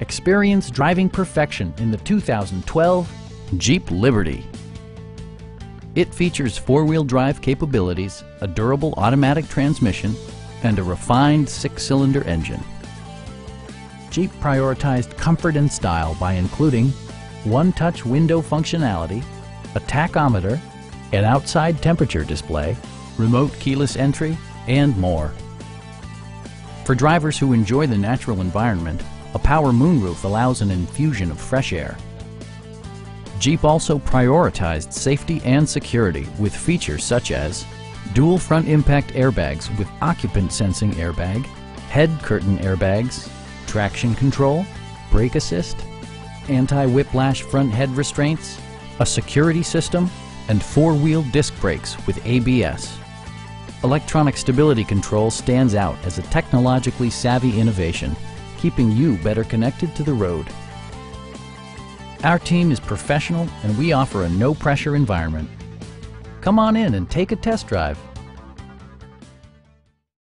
Experience driving perfection in the 2012 Jeep Liberty. It features four-wheel drive capabilities, a durable automatic transmission, and a refined six-cylinder engine. Jeep prioritized comfort and style by including one-touch window functionality, a tachometer, an outside temperature display, remote keyless entry, and more. For drivers who enjoy the natural environment, a power moonroof allows an infusion of fresh air. Jeep also prioritized safety and security with features such as dual front impact airbags with occupant sensing airbag, head curtain airbags, traction control, brake assist, anti-whiplash front head restraints, a security system, and four-wheel disc brakes with ABS. Electronic stability control stands out as a technologically savvy innovation, keeping you better connected to the road. Our team is professional and we offer a no-pressure environment. Come on in and take a test drive.